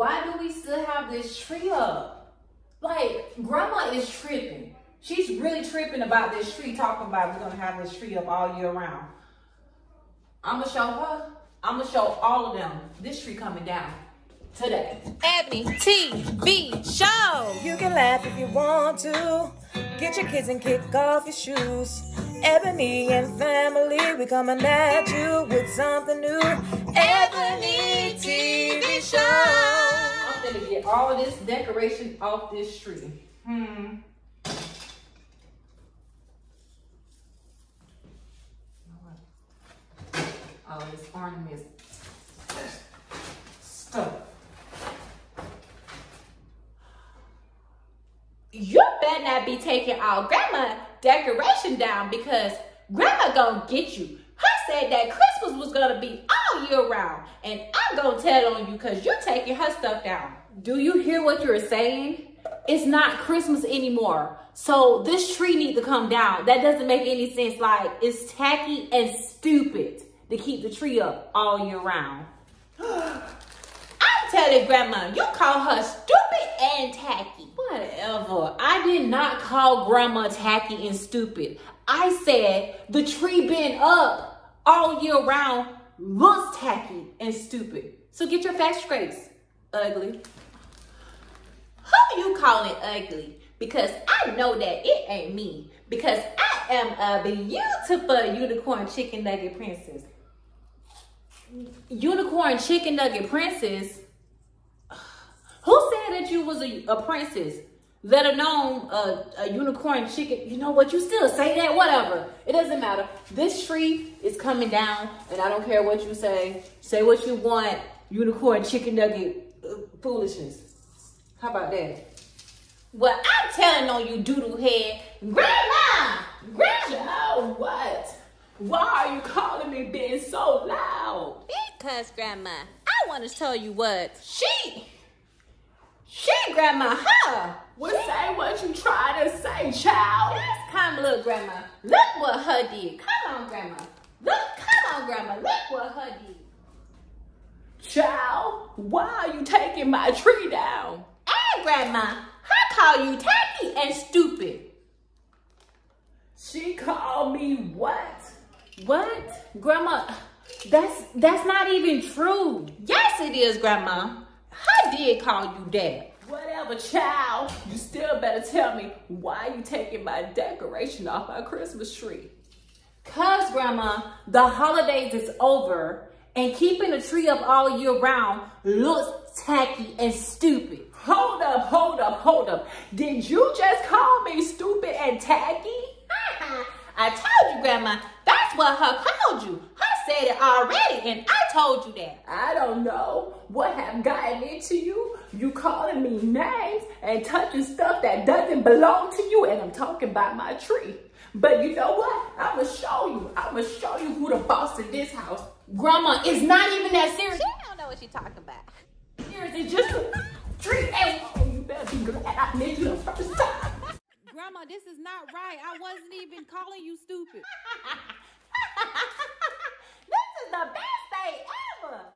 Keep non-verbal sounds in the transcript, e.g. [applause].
why do we still have this tree up? Like, grandma is tripping. She's really tripping about this tree, talking about we're gonna have this tree up all year round. I'ma show her, I'ma show all of them this tree coming down today. Ebony TV show. You can laugh if you want to. Get your kids and kick off your shoes. Ebony and family, we coming at you with something new. Ebony all this decoration off this tree. Hmm. All this ornament stuff. You better not be taking our grandma decoration down because grandma gonna get you. Said that Christmas was gonna be all year round, and I'm gonna tell on you because you're taking her stuff down. Do you hear what you're saying? It's not Christmas anymore. So this tree needs to come down. That doesn't make any sense. Like it's tacky and stupid to keep the tree up all year round. [gasps] I'm telling grandma, you call her stupid and tacky. Whatever. I did not call grandma tacky and stupid. I said the tree been up all year round looks tacky and stupid. So get your facts straight, ugly. Who you calling ugly? Because I know that it ain't me. Because I am a beautiful unicorn chicken nugget princess. Unicorn chicken nugget princess? Who said that you was a, a princess? Let alone a, a unicorn chicken. You know what? You still say that. Whatever. It doesn't matter. This tree is coming down, and I don't care what you say. Say what you want. Unicorn chicken nugget uh, foolishness. How about that? Well, I'm telling on you, doodle head. Grandma! Grandma! what? Why are you calling me being so loud? Because, Grandma, I want to tell you what. She. She, Grandma, her. Well, say what you trying to say, child. Let's come look, Grandma. Look what her did. Come on, Grandma. Look, come on, Grandma. Look what her did. Child, why are you taking my tree down? Hey, Grandma, I call you tacky and stupid. She called me what? What? Grandma, that's that's not even true. Yes, it is, Grandma. I did call you that. Whatever, child. You still better tell me why you taking my decoration off my Christmas tree. Cause, Grandma, the holidays is over and keeping the tree up all year round looks tacky and stupid. Hold up, hold up, hold up. Did you just call me stupid and tacky? [laughs] I told you, Grandma, that's what her called you. Her said it already, and I told you that. I don't know what have gotten into you. You calling me names and touching stuff that doesn't belong to you, and I'm talking about my tree. But you know what? I'ma show you. I'ma show you who the boss in this house. Grandma, it's not even that serious. She don't know what she's talking about. Serious, it's just a tree. And oh, you better be glad I met you the first time. Grandma, this is not right. I wasn't even calling you stupid. [laughs] the best day ever.